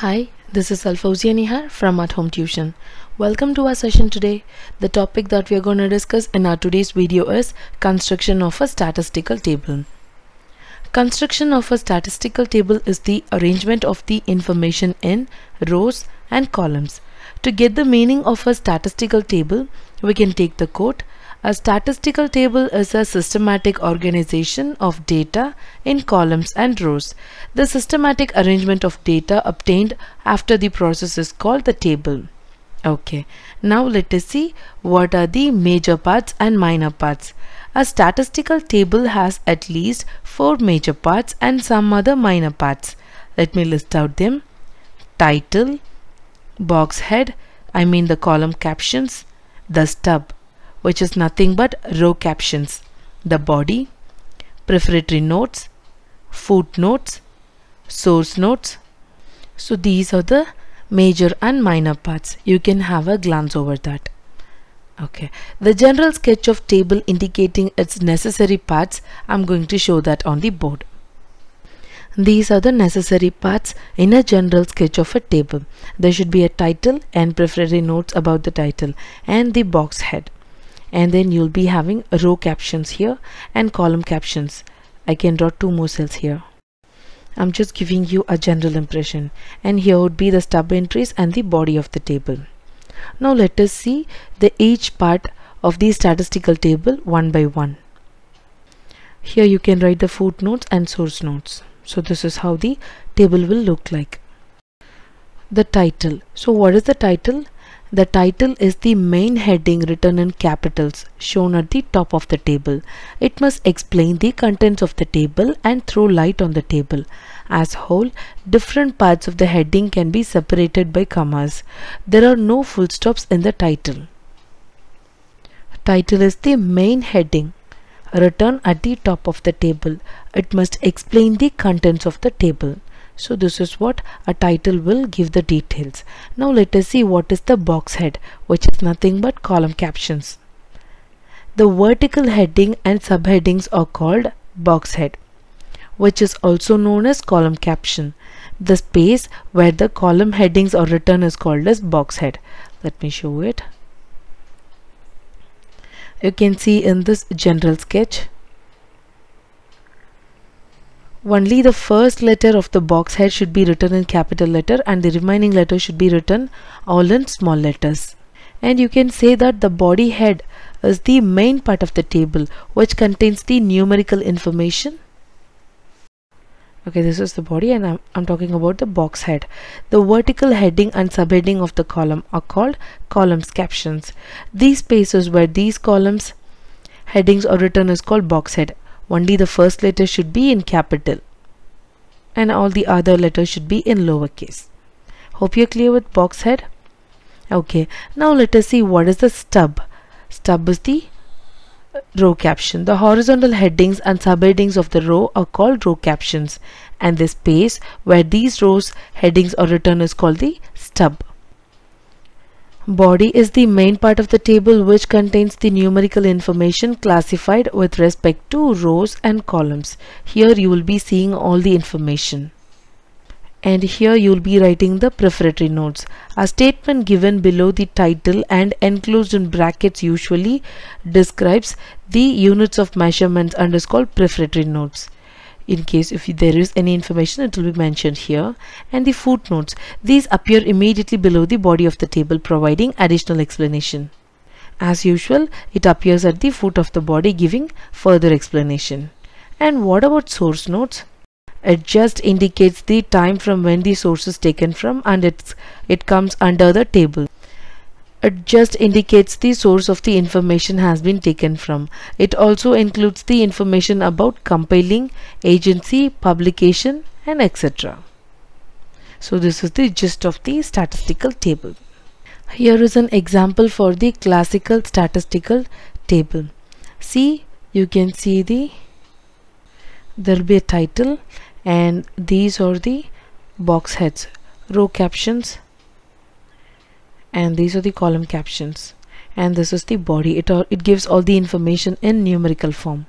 Hi, this is Alfozia Nihar from At Home Tuition. Welcome to our session today. The topic that we are going to discuss in our today's video is construction of a statistical table. Construction of a statistical table is the arrangement of the information in rows and columns. To get the meaning of a statistical table, we can take the quote a statistical table is a systematic organization of data in columns and rows. The systematic arrangement of data obtained after the process is called the table. Okay, now let us see what are the major parts and minor parts. A statistical table has at least four major parts and some other minor parts. Let me list out them. Title, box head, I mean the column captions, the stub, which is nothing but row captions, the body, prefatory notes, footnotes, source notes. So these are the major and minor parts. You can have a glance over that. Okay, the general sketch of table indicating its necessary parts, I'm going to show that on the board. These are the necessary parts in a general sketch of a table. There should be a title and prefatory notes about the title and the box head and then you'll be having row captions here and column captions. I can draw two more cells here. I'm just giving you a general impression. And here would be the stub entries and the body of the table. Now let us see the each part of the statistical table one by one. Here you can write the footnotes and source notes. So this is how the table will look like. The title. So what is the title the title is the main heading written in capitals shown at the top of the table. It must explain the contents of the table and throw light on the table. As a whole, different parts of the heading can be separated by commas. There are no full stops in the title. Title is the main heading written at the top of the table. It must explain the contents of the table so this is what a title will give the details. Now let us see what is the box head which is nothing but column captions. The vertical heading and subheadings are called box head which is also known as column caption. The space where the column headings are written is called as box head. Let me show it. You can see in this general sketch only the first letter of the box head should be written in capital letter and the remaining letters should be written all in small letters. And you can say that the body head is the main part of the table which contains the numerical information. Okay, this is the body and I'm, I'm talking about the box head. The vertical heading and subheading of the column are called columns captions. These spaces where these columns headings are written is called box head only the first letter should be in capital and all the other letters should be in lowercase. Hope you're clear with box head. Okay, now let us see what is the stub. Stub is the uh, row caption. The horizontal headings and subheadings of the row are called row captions and the space where these rows headings are written is called the stub. Body is the main part of the table which contains the numerical information classified with respect to rows and columns. Here you will be seeing all the information. And here you will be writing the prefatory notes. A statement given below the title and enclosed in brackets usually describes the units of measurements and is called prefatory notes in case if there is any information it will be mentioned here. And the footnotes these appear immediately below the body of the table providing additional explanation. As usual it appears at the foot of the body giving further explanation. And what about source notes? It just indicates the time from when the source is taken from and it's it comes under the table it just indicates the source of the information has been taken from. It also includes the information about compiling, agency, publication and etc. So this is the gist of the statistical table. Here is an example for the classical statistical table. See, you can see the there will be a title and these are the box heads, row captions, and these are the column captions and this is the body it all it gives all the information in numerical form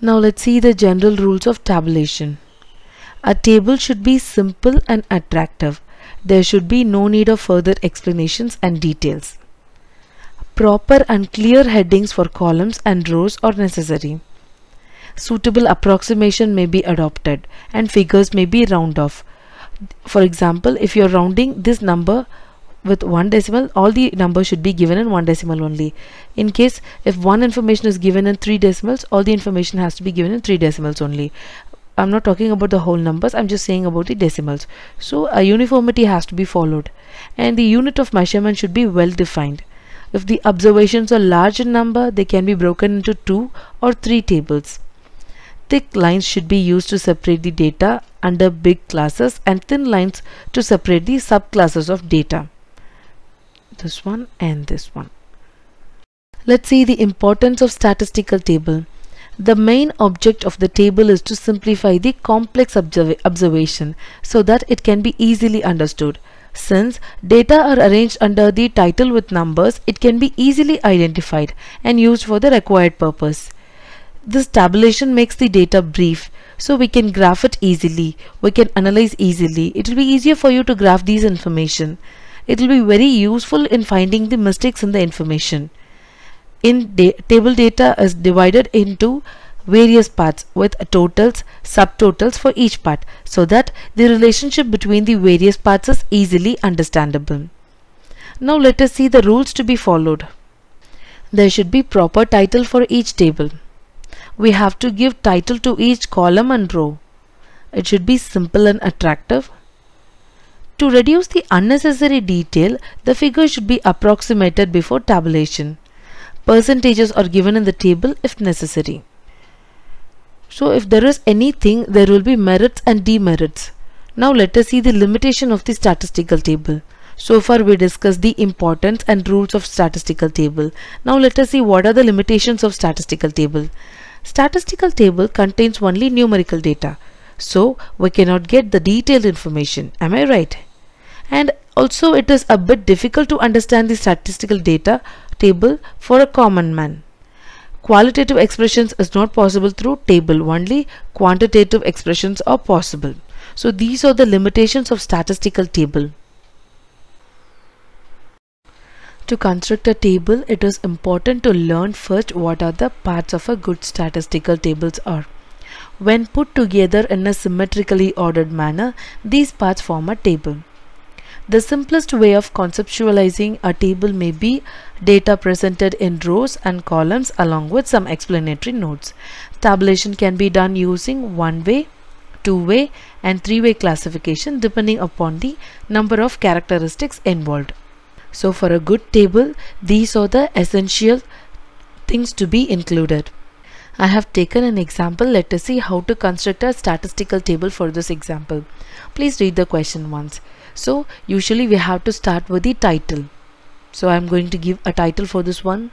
now let's see the general rules of tabulation a table should be simple and attractive there should be no need of further explanations and details. Proper and clear headings for columns and rows are necessary. Suitable approximation may be adopted and figures may be round off. For example, if you're rounding this number with one decimal all the numbers should be given in one decimal only. In case if one information is given in three decimals all the information has to be given in three decimals only. I'm not talking about the whole numbers I'm just saying about the decimals. So a uniformity has to be followed. And the unit of measurement should be well defined. If the observations are large in number they can be broken into two or three tables. Thick lines should be used to separate the data under big classes and thin lines to separate the subclasses of data this one and this one. Let's see the importance of statistical table. The main object of the table is to simplify the complex observ observation so that it can be easily understood. Since data are arranged under the title with numbers, it can be easily identified and used for the required purpose. This tabulation makes the data brief so we can graph it easily. We can analyze easily. It will be easier for you to graph these information it will be very useful in finding the mistakes in the information. In da table data is divided into various parts with totals, subtotals for each part so that the relationship between the various parts is easily understandable. Now let us see the rules to be followed. There should be proper title for each table. We have to give title to each column and row. It should be simple and attractive. To reduce the unnecessary detail, the figure should be approximated before tabulation. Percentages are given in the table if necessary. So if there is anything, there will be merits and demerits. Now let us see the limitation of the statistical table. So far we discussed the importance and rules of statistical table. Now let us see what are the limitations of statistical table. Statistical table contains only numerical data. So we cannot get the detailed information. Am I right? And also it is a bit difficult to understand the statistical data table for a common man. Qualitative expressions is not possible through table, only quantitative expressions are possible. So these are the limitations of statistical table. To construct a table, it is important to learn first what are the parts of a good statistical tables are. When put together in a symmetrically ordered manner, these parts form a table. The simplest way of conceptualizing a table may be data presented in rows and columns along with some explanatory notes. Tabulation can be done using one-way, two-way and three-way classification depending upon the number of characteristics involved. So for a good table, these are the essential things to be included. I have taken an example. Let us see how to construct a statistical table for this example. Please read the question once. So usually we have to start with the title. So I'm going to give a title for this one.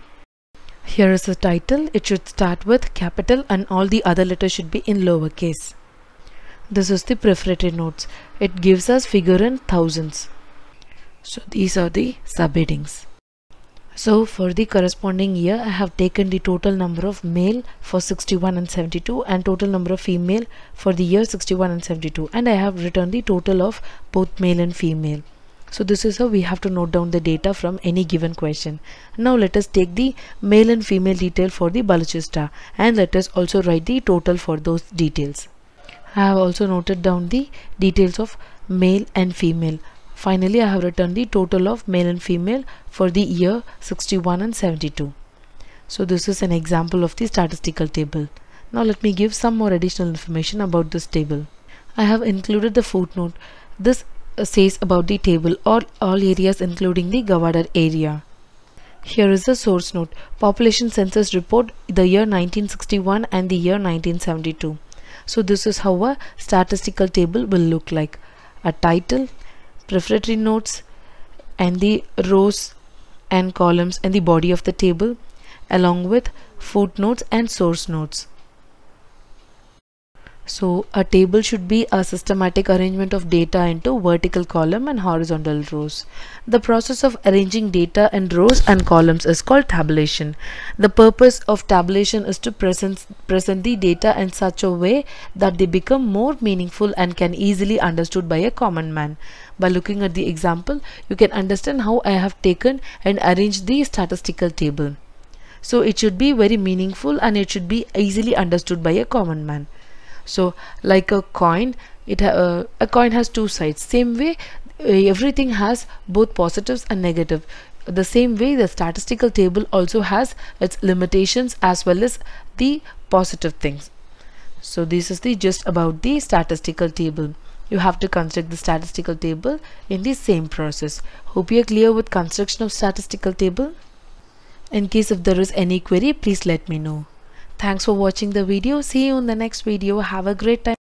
Here is the title. It should start with capital and all the other letters should be in lowercase. This is the prefatory notes. It gives us figure in thousands. So these are the subheadings. So for the corresponding year, I have taken the total number of male for 61 and 72 and total number of female for the year 61 and 72 and I have written the total of both male and female. So this is how we have to note down the data from any given question. Now let us take the male and female detail for the Balochistan and let us also write the total for those details. I have also noted down the details of male and female. Finally, I have written the total of male and female for the year 61 and 72. So this is an example of the statistical table. Now let me give some more additional information about this table. I have included the footnote. This uh, says about the table or all areas including the Gwadar area. Here is the source note. Population census report the year 1961 and the year 1972. So this is how a statistical table will look like. A title, prefatory notes and the rows and columns and the body of the table along with footnotes and source notes. So a table should be a systematic arrangement of data into vertical column and horizontal rows. The process of arranging data in rows and columns is called tabulation. The purpose of tabulation is to present, present the data in such a way that they become more meaningful and can easily understood by a common man. By looking at the example, you can understand how I have taken and arranged the statistical table. So it should be very meaningful and it should be easily understood by a common man. So like a coin it uh, a coin has two sides. Same way uh, everything has both positives and negative. The same way the statistical table also has its limitations as well as the positive things. So this is the just about the statistical table you have to construct the statistical table in the same process hope you are clear with construction of statistical table in case if there is any query please let me know Thanks for watching the video. See you in the next video. Have a great time.